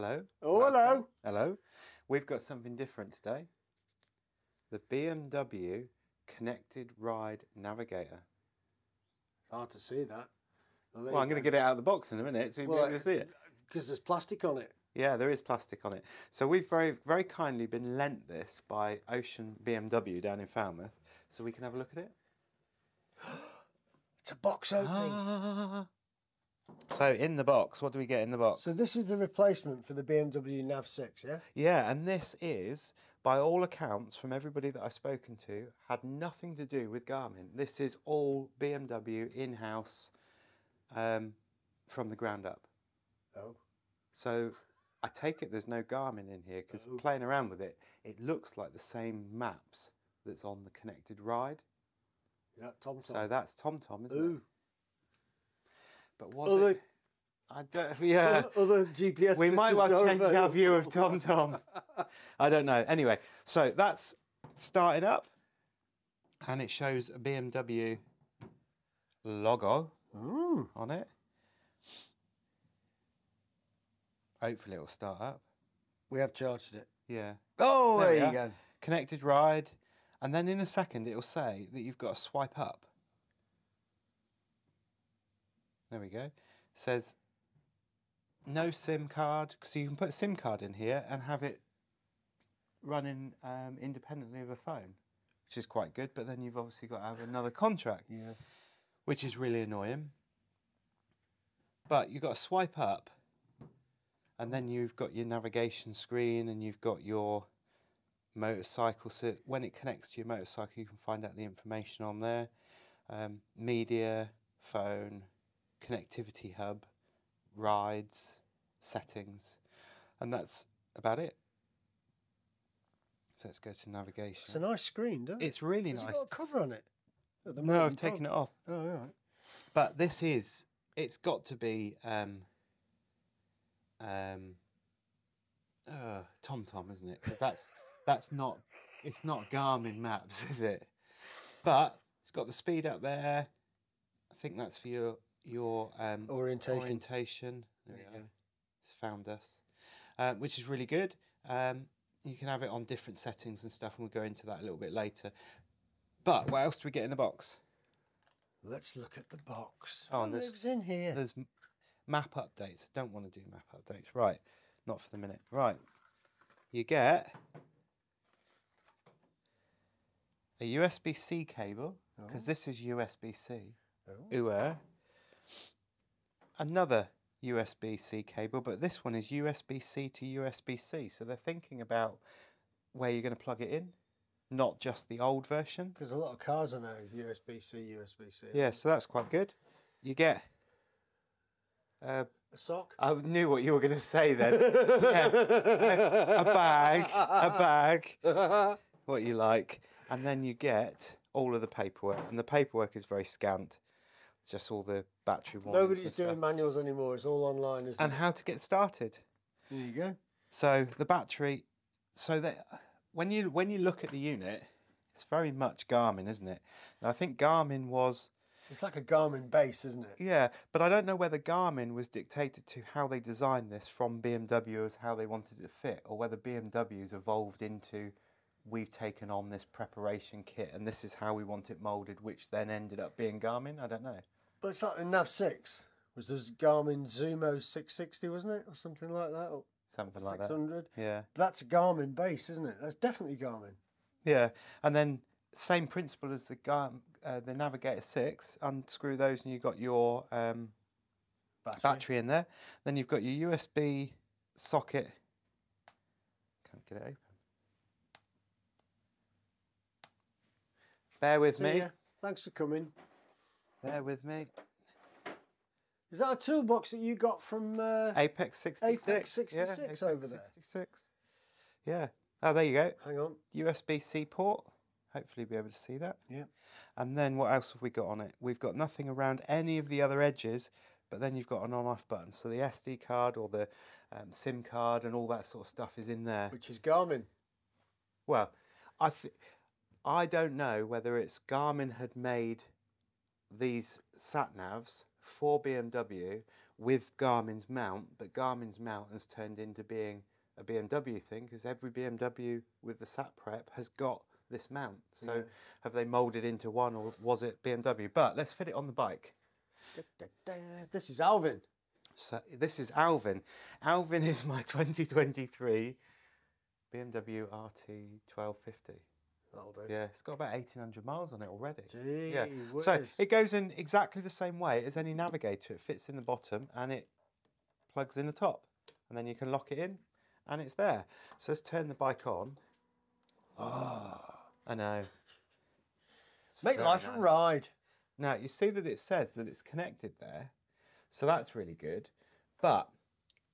Hello. Oh, hello. Hello. We've got something different today. The BMW Connected Ride Navigator. It's hard to see that. Well, I'm going to get it out of the box in a minute so you'll be able to see it. Because there's plastic on it. Yeah, there is plastic on it. So we've very, very kindly been lent this by Ocean BMW down in Falmouth, so we can have a look at it. It's a box opening. Ah. So in the box, what do we get in the box? So this is the replacement for the BMW Nav 6, yeah? Yeah, and this is, by all accounts, from everybody that I've spoken to, had nothing to do with Garmin. This is all BMW in-house um, from the ground up. Oh. So I take it there's no Garmin in here because playing around with it, it looks like the same maps that's on the connected ride. Is that Tom So that's TomTom, isn't it? Ooh. But was Other, it? I don't, yeah. other GPS We might well change our view of TomTom. I don't know. Anyway, so that's starting up, and it shows a BMW logo on it. Hopefully, it'll start up. We have charged it. Yeah. Oh, there, we you go. Connected ride, and then in a second, it'll say that you've got to swipe up. There we go. says no SIM card, so you can put a SIM card in here and have it running um, independently of a phone, which is quite good. But then you've obviously got to have another contract, Yeah. which is really annoying. But you've got to swipe up, and then you've got your navigation screen, and you've got your motorcycle. So when it connects to your motorcycle, you can find out the information on there. Um, media, phone, connectivity hub, rides, settings, and that's about it. So let's go to navigation. It's a nice screen, doesn't it? It's really Has nice. got a cover on it? At the No, I've taken it off. Oh, all right. But this is, it's got to be um, um, uh, TomTom, isn't it? Because that's that's not, it's not Garmin Maps, is it? But it's got the speed up there. I think that's for your your um, Orientation. Orientation. There, There we you go. It's found us, um, which is really good. Um, you can have it on different settings and stuff, and we'll go into that a little bit later. But what else do we get in the box? Let's look at the box. Oh, what there's- lives in here? There's map updates. I don't want to do map updates. Right. Not for the minute. Right. You get a USB C cable, because this is USB C. Oh. UR. Another USB C cable, but this one is USB C to USB C. So they're thinking about where you're going to plug it in, not just the old version. Because a lot of cars are now USB C, USB C. Yeah, so that's quite good. You get uh, A sock. I knew what you were going to say then. yeah. a, a bag, a bag, what you like, and then you get all of the paperwork, and the paperwork is very scant. It's just all the battery warnings. Nobody's and doing manuals anymore. It's all online, isn't and it? how to get started. There you go. So the battery, so that when you when you look at the unit, it's very much Garmin, isn't it? Now, I think Garmin was. It's like a Garmin base, isn't it? Yeah, but I don't know whether Garmin was dictated to how they designed this from BMW as how they wanted it to fit, or whether BMW's evolved into we've taken on this preparation kit and this is how we want it molded, which then ended up being Garmin. I don't know. But it's like the Nav 6. Was this Garmin Zumo 660, wasn't it? Or something like that? Or Something like that. 600? Yeah, That's a Garmin base, isn't it? That's definitely Garmin. yeah, and then same principle as the Gar- uh, the Navigator Six. Unscrew those, and you've got your um, Battery. battery in there. Then you've got your USB socket. Can't get it open. Bear with See me. ya. Thanks for coming. Bear with me. Is that a toolbox that you got from? Uh, Apex 66. Apex 66 over there. 66. Yeah. Oh, there you go. hang on. USB C port. Hopefully, you'll be able to see that. Yeah. And then what else have we got on it? We've got nothing around any of the other edges, but then you've got an on-off button. So the SD card or the um, SIM card and all that sort of stuff is in there. Which is Garmin. Well, I th- I don't know whether it's Garmin had made these sat navs for BMW with Garmin's mount, but Garmin's mount has turned into being a BMW thing because every BMW with the sat prep has got this mount. So Yeah. have they moulded into one or was it BMW? But let's fit it on the bike. Da, da, da. This is Alvin. So this is Alvin. Alvin is my 2023 BMW RT 1250. That'll do. Yeah, it's got about 1800 miles on it already. Gee yeah. So it goes in exactly the same way as any navigator. It fits in the bottom and it plugs in the top. And then you can lock it in and it's there. So let's turn the bike on. Ah. I know. It's Make life a nice. ride. Now you see that it says that it's connected there. So that's really good. But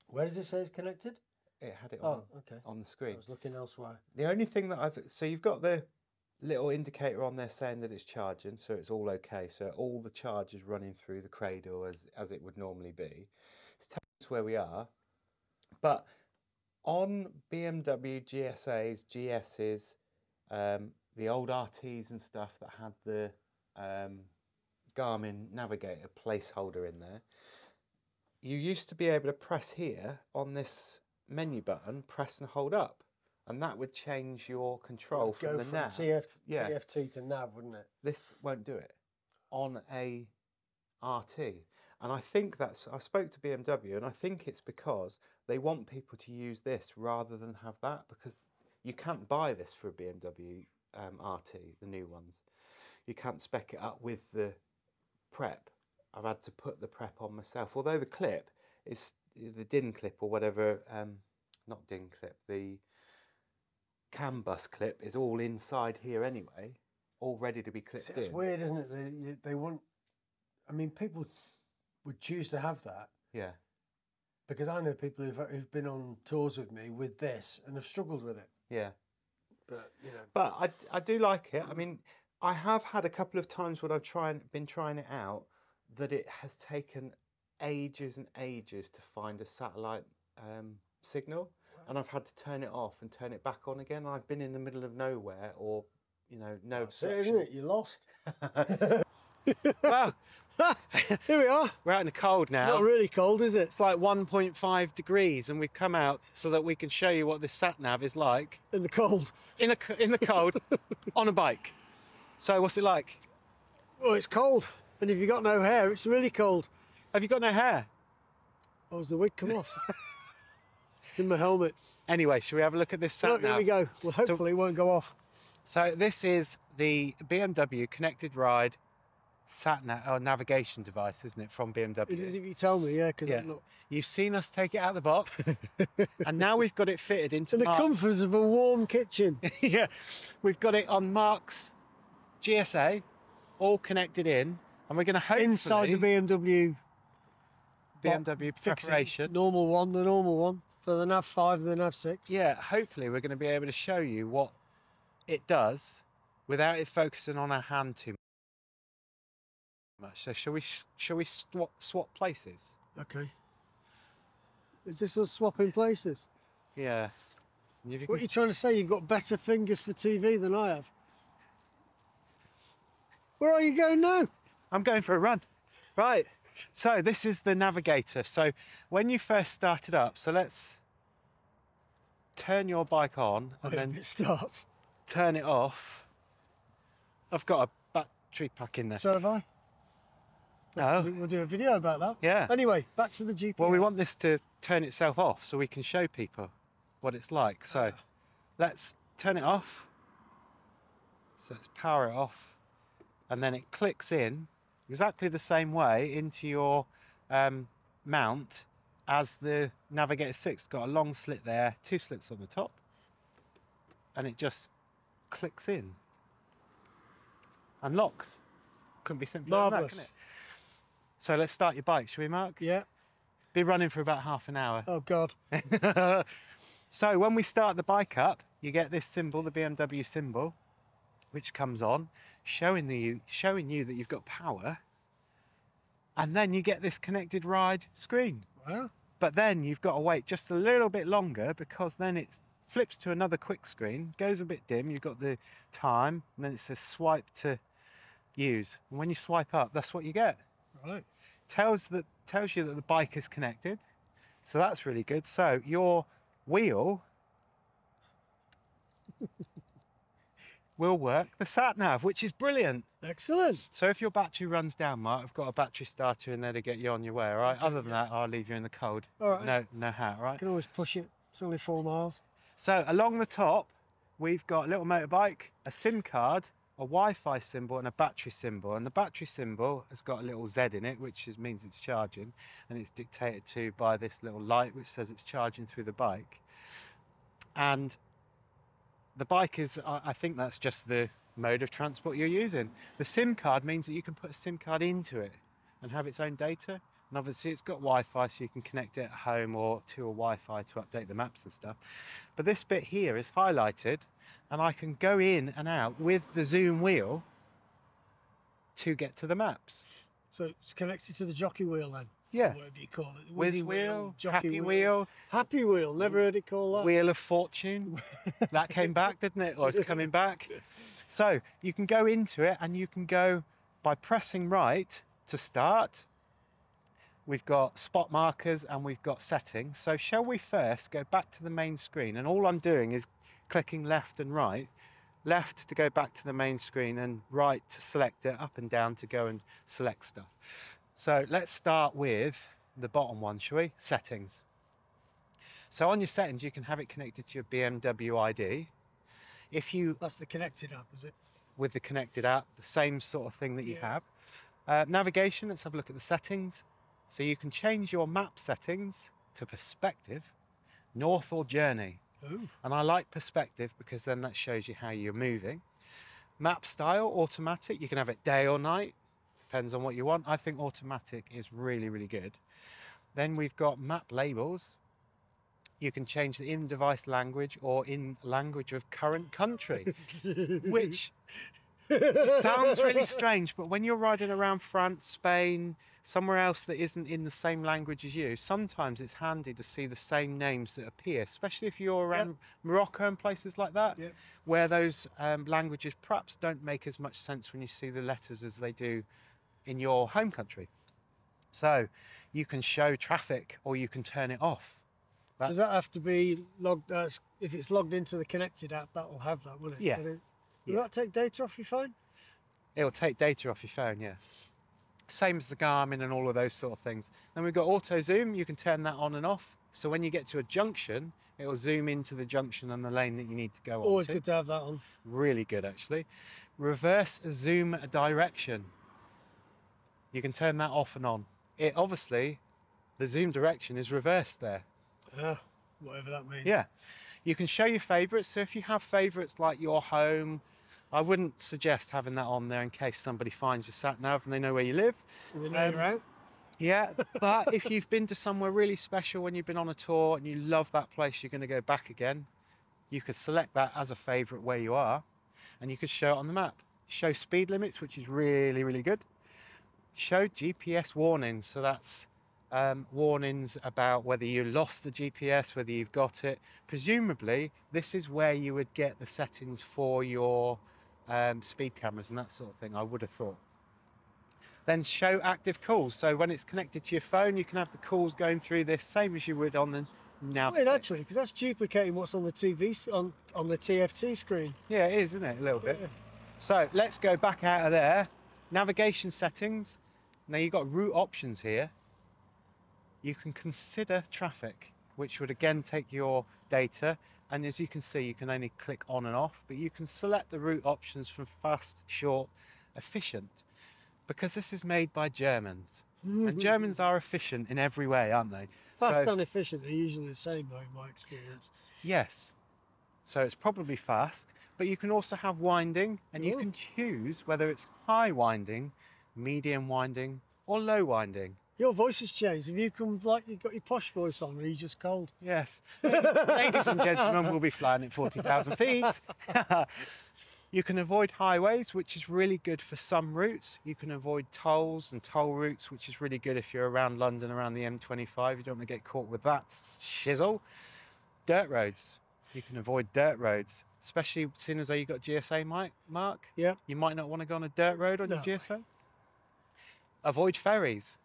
Where does it say it's connected? It had it on, Oh, okay. on the screen. I was looking elsewhere. The only thing that I've so you've got the little indicator on there saying that it's charging, so it's all okay. So all the charge is running through the cradle as as it would normally be. It's telling us where we are, but on BMW GSAs, GSs, um, the old RTs and stuff that had the um, Garmin Navigator placeholder in there, you used to be able to press here on this menu button, press and hold up, and that would change your control from Go the from nav. TF, Yeah. TFT to nav, wouldn't it? This won't do it on a RT. And I think that's, I spoke to BMW and I think it's because they want people to use this rather than have that because you can't buy this for a BMW um, RT, the new ones. You can't spec it up with the prep. I've had to put the prep on myself. Although the clip is the DIN clip or whatever, um, not DIN clip, the CAN bus clip is all inside here anyway, all ready to be clipped See, in. it's weird, isn't it? They, they want. I mean, people would choose to have that Yeah. because I know people who've, who've been on tours with me with this and have struggled with it. Yeah. But you know, But I, I do like it. I mean, I have had a couple of times when I've trying, been trying it out that it has taken ages and ages to find a satellite um, signal. And I've had to turn it off and turn it back on again. I've been in the middle of nowhere or, you know, no that's it, isn't it? You're lost. Well, Here we are. we're out in the cold now. It's not really cold, is it? It's like 1.5 degrees, and we've come out so that we can show you what this sat nav is like In the cold. in a in the cold on a bike. So, what's it like? Oh, it's cold. And if you've got no hair, it's really cold. Have you got no hair? Oh, has the wig come off? it's in my helmet. Anyway, shall we have a look at this sat Look, here we go. Well, hopefully it won't go off. So this is the BMW Connected Ride sat nav or navigation device, isn't it, from BMW? It is if you tell me, yeah, because Yeah. look. You've seen us take it out of the box, and now we've got it fitted into In the Mark's- comforts of a warm kitchen. yeah, we've got it on Mark's GSA, all connected in, and we're going to hopefully Inside the BMW BMW preparation. Normal one, the normal one. For the nav 5, the nav 6. Yeah, hopefully we're going to be able to show you what it does without it focusing on our hand too much. So shall we shall we swap swap places? Okay. Is this us swapping places? Yeah. You What are you trying to say? You've got better fingers for TV than I have. Where are you going now? I'm going for a run. Right. So this is the navigator. So when you first started up, so let's turn your bike on and then it starts. turn it off. I've got a battery pack in there. So have I. We- We'll do a video about that. Yeah. Anyway, back to the GPS. Well, we want this to turn itself off so we can show people what it's like. So ah. let's turn it off. So let's power it off. And then it clicks in exactly the same way into your um, mount as the Navigator 6. Got a long slit there, two slits on the top. And it just clicks in and locks. Couldn't be simpler than that, can it? So let's start your bike, shall we, Mark? Yeah. Be running for about half an hour. Oh, God. so when we start the bike up, you get this symbol, the BMW symbol, which comes on, showing the you showing you that you've got power. And then you get this connected ride screen. Wow. But then you've got to wait just a little bit longer because then it flips to another quick screen, goes a bit dim, you've got the time, and then it says swipe to use. And when you swipe up, that's what you get. Right. tells that tells you that the bike is connected. So that's really good. So your wheel will work the sat nav, which is brilliant. Excellent. So if your battery runs down, Mark, I've got a battery starter in there to get you on your way. All right. Other than that, I'll leave you in the cold. All right. No, no hat. All right. You can always push it. It's only four miles. So along the top, we've got a little motorbike, a SIM card, a Wi-Fi symbol, and a battery symbol. And the battery symbol has got a little Z in it, which is, means it's charging, and it's dictated to by this little light which says it's charging through the bike. And the bike is, I think that's just the mode of transport you're using. The SIM card means that you can put a SIM card into it and have its own data. And obviously, it's got Wi-Fi, so you can connect it at home or to a Wi-Fi to update the maps and stuff. But this bit here is highlighted, and I can go in and out with the zoom wheel to get to the maps. So it's connected to the jockey wheel then. Yeah. Whatever you call it. Whiz wheel, happy wheel, Happy wheel. Never heard it called that. wheel of fortune. that came back, didn't it? Or it's coming back. So you can go into it and you can go by pressing right to start. We've got spot markers and we've got settings. So shall we first go back to the main screen? And all I'm doing is clicking left and right. Left to go back to the main screen and right to select it, up and down to go and select stuff. So let's start with the bottom one, shall we? Settings. So on your settings, you can have it connected to your BMW ID. If you, That's the connected app, is it? with the connected app, the same sort of thing that you Yeah. have. Uh, navigation, let's have a look at the settings. So you can change your map settings to perspective, north or journey. Oh. And I like perspective because then that shows you how you're moving. Map style, automatic. You can have it day or night, depends on what you want. I think automatic is really, really good. Then we've got map labels. You can change the in device language or in language of current country, which sounds really strange, but when you're riding around France, Spain, somewhere else that isn't in the same language as you, sometimes it's handy to see the same names that appear, especially if you're around Morocco and places like that, Yep. where those um, languages perhaps don't make as much sense when you see the letters as they do in your home country. So you can show traffic or you can turn it off. Does that have to be logged? Uh, as, if it's logged into the connected app, that will have that, will it? Yeah. Will, Yeah. that take data off your phone? It'll take data off your phone, yeah. Same as the Garmin and all of those sort of things. Then we've got auto zoom, you can turn that on and off. So when you get to a junction, it'll zoom into the junction and the lane that you need to go on. Always to. good to have that on. Really good, actually. Reverse zoom direction. You can turn that off and on. It obviously, the zoom direction is reversed there. Ah, whatever that means. Yeah. You can show your favourites. So if you have favourites like your home, I wouldn't suggest having that on there in case somebody finds your sat nav and they know where you live. We know Um, you're out. Yeah, but if you've been to somewhere really special when you've been on a tour and you love that place, you're going to go back again, you could select that as a favourite where you are and you could show it on the map. Show speed limits, which is really, really good. Show GPS warnings, so that's um, warnings about whether you lost the GPS, whether you've got it. Presumably, this is where you would get the settings for your um, speed cameras and that sort of thing, I would have thought then show active calls. So when it's connected to your phone, you can have the calls going through this same as you would on the now. Wait, actually, because that's duplicating what's on the TV on on the TFT screen. Yeah, it is, isn't it? A little bit. Yeah. So let's go back out of there. Navigation settings. Now you've got route options here. You can consider traffic, which would again take your data. And as you can see, you can only click on and off, but you can select the route options from fast, short, efficient, because this is made by Germans. and mm-hmm. Germans are efficient in every way, aren't they? Fast So- and efficient are usually the same, though, in my experience. Yes. So it's probably fast, but you can also have winding and you can choose whether it's high winding, medium winding, or low winding. Your voice has changed. Have you come like you've got your posh voice on, or are you just cold? Yes. Ladies and gentlemen, we'll be flying at 40,000 feet. you can avoid highways, which is really good for some routes. You can avoid tolls and toll routes, which is really good if you're around London, around the M25. You don't want to get caught with that shizzle. Dirt roads. You can avoid dirt roads, especially seeing as though you've got GSA, Mike, Mark. Yeah. You might not want to go on a dirt road on No. your GSA. Avoid ferries.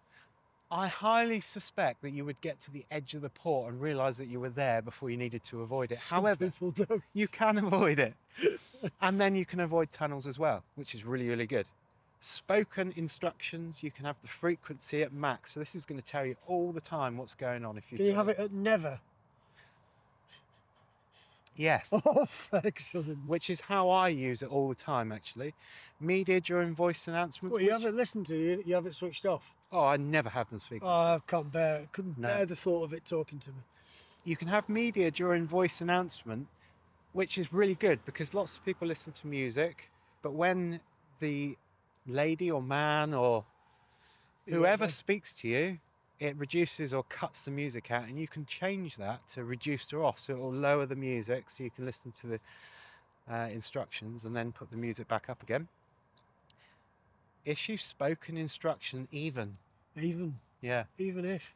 I highly suspect that you would get to the edge of the port and realise that you were there before you needed to avoid it. Some However, you can avoid it. and then you can avoid tunnels as well, which is really, really good. Spoken instructions, you can have the frequency at max. So this is going to tell you all the time what's going on. If you Can you have it at never? Yes. Oh, excellent. Which is how I use it all the time, actually. Media during voice announcement. What, you which- haven't listened to, you, you have it switched off? Oh, I never have oh, them speak. Oh, I can't bear it. Couldn't No. bear the thought of it talking to me. you can have media during voice announcement, which is really good because lots of people listen to music, but when the lady or man or whoever Whoever. speaks to you, it reduces or cuts the music out, and you can change that to reduce or off. So it will lower the music so you can listen to the uh, instructions and then put the music back up again. Issue spoken instruction even. Even, Yeah. even if.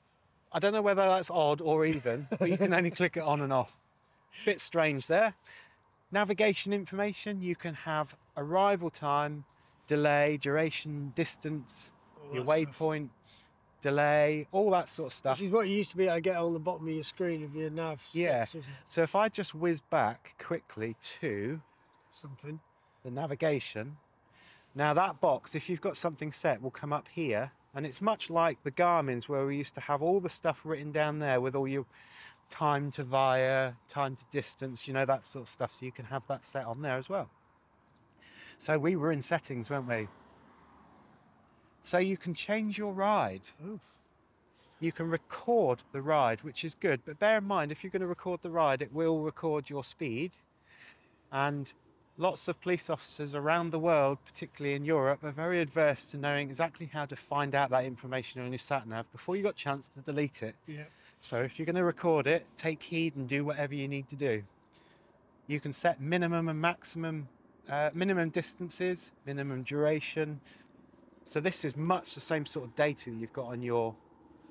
I don't know whether that's odd or even, but you can only click it on and off. Bit strange there. Navigation information, you can have arrival time, delay, duration, distance, all your waypoint stuff. Delay, all that sort of stuff. Which is what it used to be to get on the bottom of your screen of your nav. Yeah. six? So if I just whiz back quickly to Something. the navigation, now that box, if you've got something set, will come up here. And it's much like the Garmin's where we used to have all the stuff written down there with all your time to via, time to distance, you know, that sort of stuff. So you can have that set on there as well. So we were in settings, weren't we? So you can change your ride. You can record the ride, which is good. But bear in mind, if you're going to record the ride, it will record your speed. And lots of police officers around the world, particularly in Europe, are very adverse to knowing exactly how to find out that information on your sat nav before you got a chance to delete it. Yeah. So if you're going to record it, take heed and do whatever you need to do. You can set minimum and maximum, uh, minimum distances, minimum duration. So this is much the same sort of data that you've got on your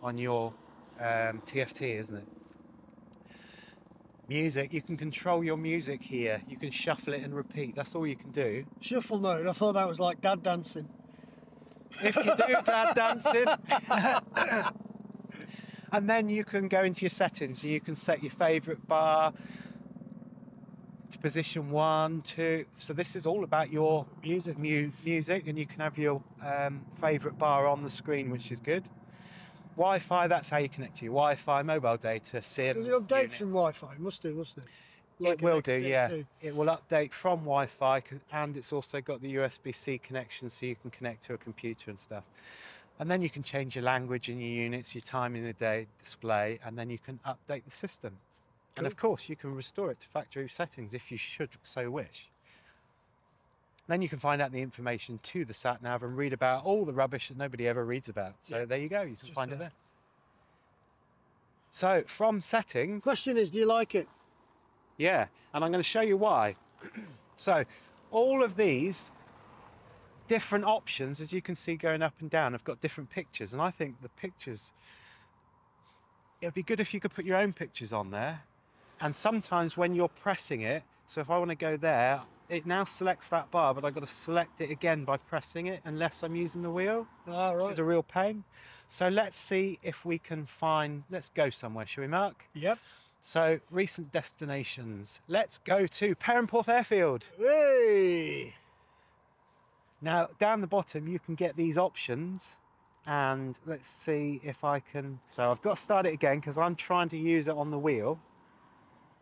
on your um, TFT, isn't it? Music, you can control your music here. You can shuffle it and repeat. That's all you can do. Shuffle mode. I thought that was like dad dancing. if you do dad dancing. and then you can go into your settings and you can set your favourite bar position one, two. So this is all about your Music. mu- music, and you can have your um, favourite bar on the screen, which is good. Wi-Fi, that's how you connect to your Wi-Fi, mobile data, SIM. Does it update units. from Wi-Fi? Must do, mustn't it? it will do, yeah. too. It will update from Wi-Fi, and it's also got the USB-C connection, so you can connect to a computer and stuff. And then you can change your language in your units, your time in the day display, and then you can update the system. And of course, you can restore it to factory settings if you should so wish. Then you can find out the information to the sat nav and read about all the rubbish that nobody ever reads about. So Yeah, there you go, you can just find it there. there. So from settings, Question is, do you like it? yeah, and I'm going to show you why. so, all of these different options, as you can see going up and down, have got different pictures, and I think the pictures. It would be good if you could put your own pictures on there. And sometimes when you're pressing it, so if I want to go there, it now selects that bar, but I've got to select it again by pressing it unless I'm using the wheel Ah, right. is a real pain. So let's see if we can find. Let's go somewhere, shall we, Mark? Yep. So recent destinations. Let's go to Perranporth Airfield. Hey! Now down the bottom you can get these options, and let's see if I can. So I've got to start it again because I'm trying to use it on the wheel.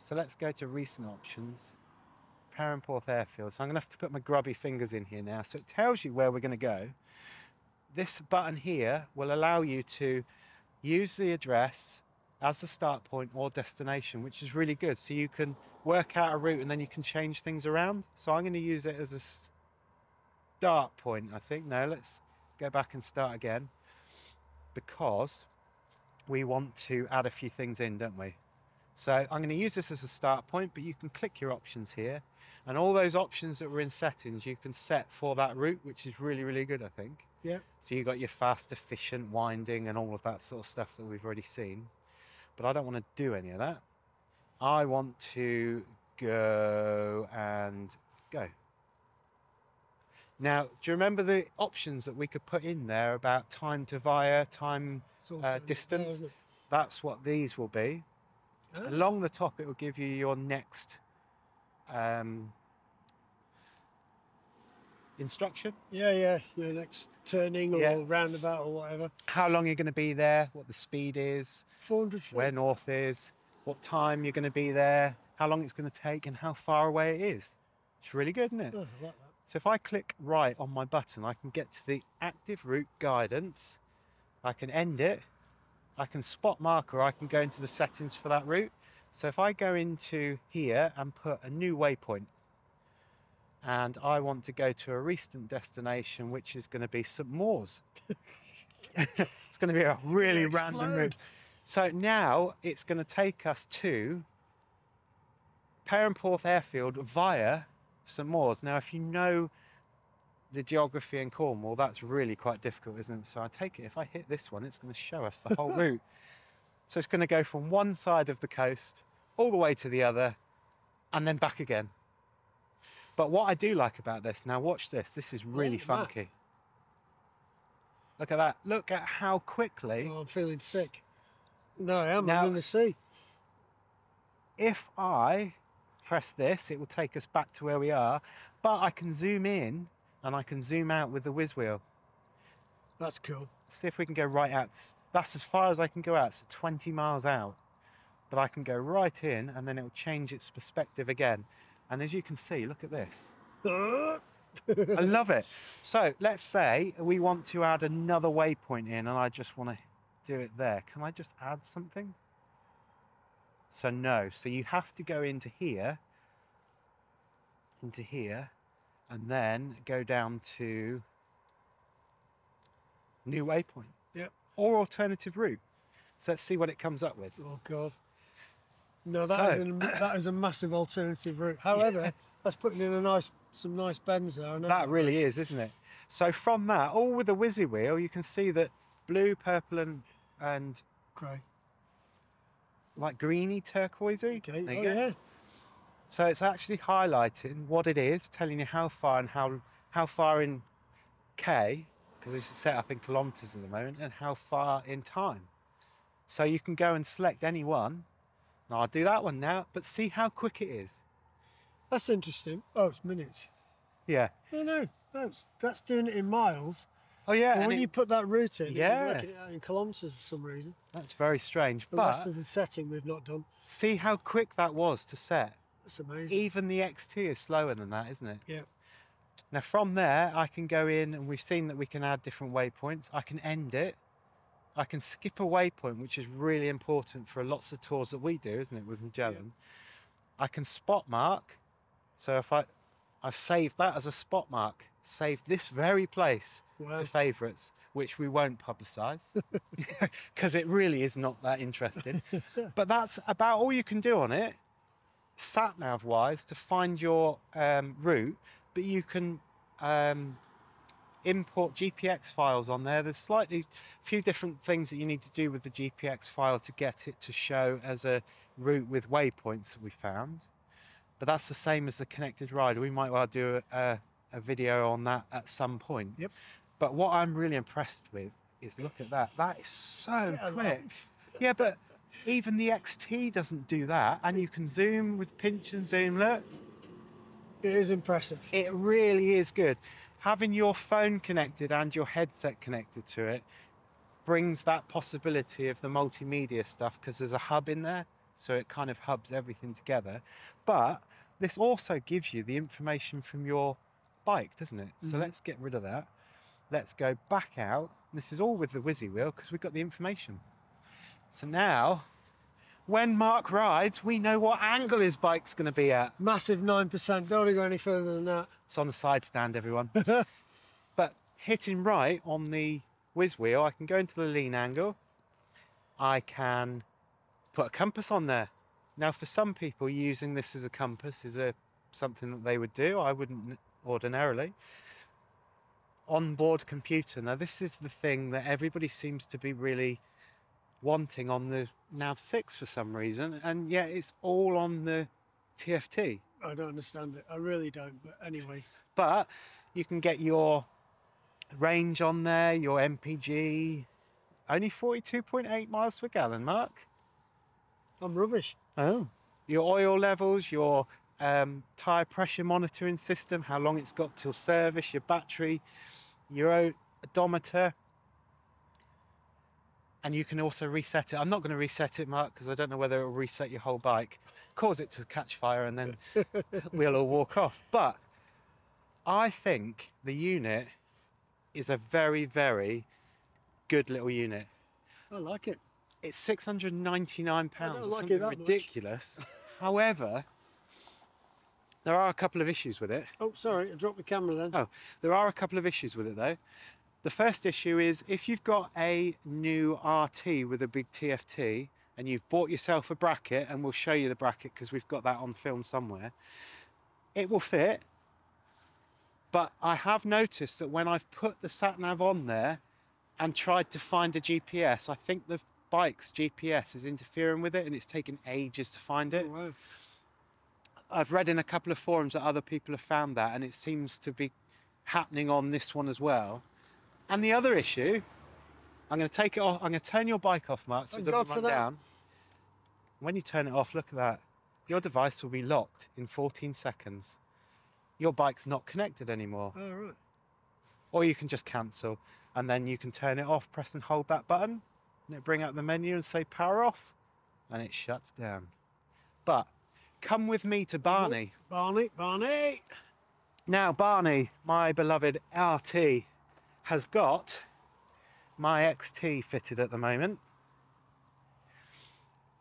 So let's go to recent options. Perranporth Airfield. So I'm going to have to put my grubby fingers in here now. So it tells you where we're going to go. This button here will allow you to use the address as a start point or destination, which is really good. So you can work out a route and then you can change things around. So I'm going to use it as a start point, I think. No, let's go back and start again because we want to add a few things in, don't we? So I'm going to use this as a start point, but you can click your options here. And all those options that were in settings, you can set for that route, which is really, really good, I think. Yeah. So you've got your fast, efficient winding and all of that sort of stuff that we've already seen. But I don't want to do any of that. I want to go and go. Now, do you remember the options that we could put in there about time to via, time uh, distance. there, isn't it? That's what these will be. Oh. Along the top, it will give you your next um, instruction. Yeah, yeah. Your next turning or Yeah. roundabout or whatever. How long you're going to be there, what the speed is, 400 feet. where north is, what time you're going to be there, how long it's going to take, and how far away it is. It's really good, isn't it? Oh, I like that. So if I click right on my button, I can get to the active route guidance. I can end it. I can spot mark or I can go into the settings for that route. So if I go into here and put a new waypoint and I want to go to a recent destination, which is going to be St. Mawes. it's going to be a really random route. So now it's going to take us to Perranporth Airfield via St Mawes. Now, if you know the geography in Cornwall, that's really quite difficult, isn't it? So I take it if I hit this one, it's going to show us the whole route. So it's going to go from one side of the coast all the way to the other and then back again. But what I do like about this, now watch this, this is really funky. Look at that. Look at how quickly Oh, I'm feeling sick. No, I am. Now- I'm in the sea. if I press this, it will take us back to where we are, but I can zoom in and I can zoom out with the whiz wheel. That's cool. See if we can go right out. That's as far as I can go out, so 20 miles out. But I can go right in and then it will change its perspective again. And as you can see, look at this. I love it. So let's say we want to add another waypoint in and I just want to do it there. Can I just add something? So no. So you have to go into here, into here, and then go down to new waypoint Yep. or alternative route. So let's see what it comes up with. Oh God. No, that is So- an, that is a massive alternative route. However, that's putting in a nice, some nice bends there. That really is, isn't it? So from that, all with the whizzy wheel, you can see that blue, purple, and and Great. like greeny turquoisey. Okay. Oh yeah. So it's actually highlighting what it is, telling you how far and how how far in k, because this is set up in kilometres at the moment, and how far in time. So you can go and select any one. Now I'll do that one now, but see how quick it is. That's interesting. Oh, it's minutes. Yeah. No, no. It's, that's doing it in miles. Oh yeah. And when it- you put that route in, Yeah. it out in kilometres for some reason. that's very strange. But, But that's the setting we've not done. see how quick that was to set. That's amazing. Even the XT is slower than that, isn't it? Yeah. Now from there, I can go in and we've seen that we can add different waypoints. I can end it. I can skip a waypoint, which is really important for lots of tours that we do, isn't it, with Magellan. I can spot mark. So if I, I've saved that as a spot mark, saved this very place Wow. to favourites, which we won't publicise because it really is not that interesting. but that's about all you can do on it, sat nav wise, to find your um, route. But you can um, import GPX files on there. There's slightly few different things that you need to do with the GPX file to get it to show as a route with waypoints that we found. But that's the same as the connected rider. We might well do a, a, video on that at some point. Yep. But what I'm really impressed with is look at that. That is so Yeah, quick. Yeah, but even the XT doesn't do that. And you can zoom with pinch and zoom. Look, It is impressive. it really is good. Having your phone connected and your headset connected to it brings that possibility of the multimedia stuff because there's a hub in there, so it kind of hubs everything together. But this also gives you the information from your bike, doesn't it? So mm-hmm. let's get rid of that. Let's go back out. This is all with the Whizzy wheel because we've got the information. So now, when Mark rides, we know what angle his bike's going to be at. Massive 9%. Don't want to go any further than that. It's on the side stand, everyone. but hitting right on the whiz wheel, I can go into the lean angle. I can put a compass on there. Now, for some people, using this as a compass is a something that they would do. I wouldn't ordinarily. Onboard computer. Now, this is the thing that everybody seems to be really wanting on the Nav 6 for some reason, and yet it's all on the TFT. I don't understand it. I really don't. But anyway, but you can get your range on there, your MPG, only 42.8 miles per gallon, Mark. I'm rubbish. Oh. Your oil levels, your um, tyre pressure monitoring system, how long it's got till service, your battery, your odometer. And you can also reset it. I'm not going to reset it, Mark, because I don't know whether it will reset your whole bike, cause it to catch fire, and then we'll all walk off. But I think the unit is a very, very good little unit. I like it. It's six hundred ninety-nine pounds. I don't like it that much. ridiculous. However, there are a couple of issues with it. Oh, sorry, I dropped the camera then. Oh, there are a couple of issues with it though. The first issue is if you've got a new RT with a big TFT and you've bought yourself a bracket, and we'll show you the bracket because we've got that on film somewhere, it will fit. But I have noticed that when I've put the sat nav on there and tried to find a GPS, I think the bike's GPS is interfering with it and it's taken ages to find it. Oh, wow. I've read in a couple of forums that other people have found that, and it seems to be happening on this one as well. And the other issue, I'm going to take it off. I'm going to turn your bike off, Mark, so it doesn't God for run that. down. When you turn it off, look at that. Your device will be locked in 14 seconds. Your bike's not connected anymore. Oh, right. Or you can just cancel, and then you can turn it off. Press and hold that button, and it bring up the menu and say power off, and it shuts down. But come with me to Barney. Barney, Barney. Now, Barney, my beloved RT, has got my XT fitted at the moment.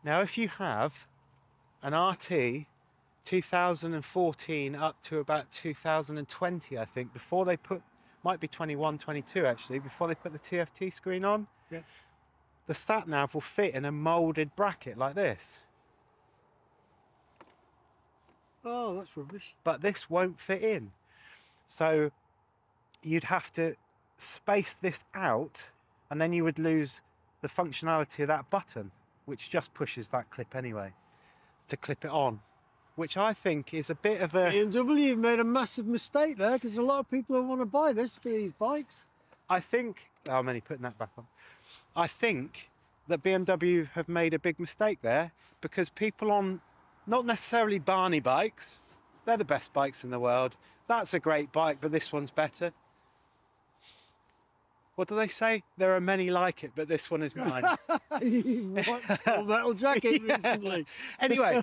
Now, if you have an RT 2014 up to about 2020, I think, before they put, might be 21, 22 actually, before they put the TFT screen on, Yeah. the sat nav will fit in a moulded bracket like this. Oh, that's rubbish. but this won't fit in. So you'd have to space this out and then you would lose the functionality of that button, which just pushes that clip anyway, to clip it on, which I think is a bit of a. BMW have made a massive mistake there because a lot of people don't want to buy this for these bikes. I think. Oh, I'm only putting that back on. I think that BMW have made a big mistake there because people on not necessarily Barney bikes, they're the best bikes in the world. That's a great bike, but this one's better. What do they say? There are many like it, but this one is mine. watched Metal Jacket Yeah. recently. anyway,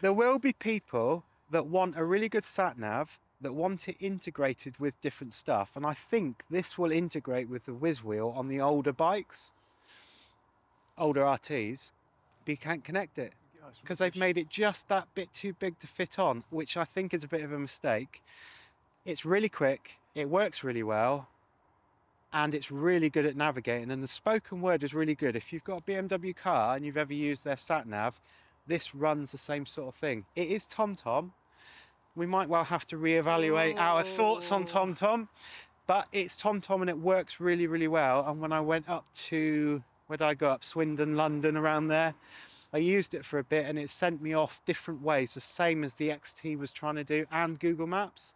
there will be people that want a really good sat nav that want it integrated with different stuff, and I think this will integrate with the whiz wheel on the older bikes, older RTs, but you can't connect it because they've made it just that bit too big to fit on, which I think is a bit of a mistake. It's really quick, it works really well, and it's really good at navigating. And the spoken word is really good. If you've got a BMW car and you've ever used their sat nav, this runs the same sort of thing. It is TomTom. We might well have to reevaluate our thoughts on. TomTom, but it's TomTom and it works really, really well. And when I went up to where did I go up? Swindon, London, around there. I used it for a bit and it sent me off different ways, the same as the XT was trying to do, and Google Maps.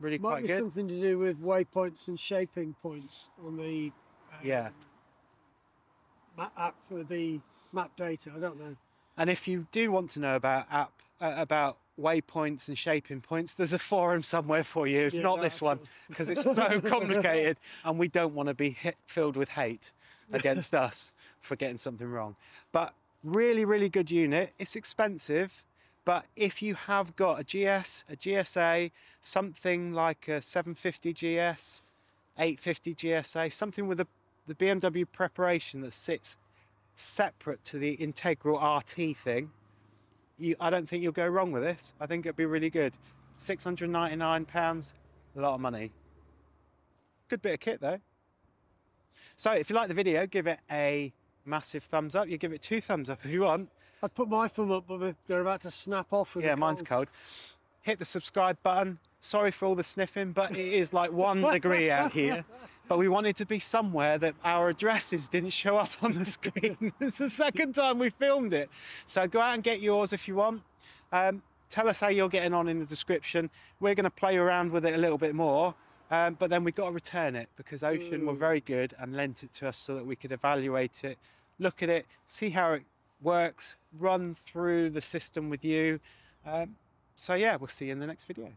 Really Might quite be good. something to do with waypoints and shaping points on the Yeah. map app for the map data. I don't know. And if you do want to know about app uh, about waypoints and shaping points, there's a forum somewhere for you. Yeah, not no, this one, because it's so complicated, and we don't want to be hit, filled with hate against us for getting something wrong. But really, really good unit. It's expensive, but if you have got a GS, a GSA, something like a 750 GS, 850 GSA, something with a, the BMW preparation that sits separate to the integral RT thing, you, I don't think you'll go wrong with this. I think it'd be really good. £699, a lot of money. Good bit of kit though. So if you like the video, give it a massive thumbs up. You give it two thumbs up if you want. I'd put my thumb up, but they're about to snap off. With Yeah, mine's cold. Hit the subscribe button. Sorry for all the sniffing, but it is like one degree out here. But we wanted to be somewhere that our addresses didn't show up on the screen. it's the second time we filmed it. So go out and get yours if you want. Um, tell us how you're getting on in the description. We're going to play around with it a little bit more. Um, but then we've got to return it because Ocean were Mm. very good and lent it to us so that we could evaluate it, look at it, see how it works, run through the system with you. Um, so yeah, we'll see you in the next video.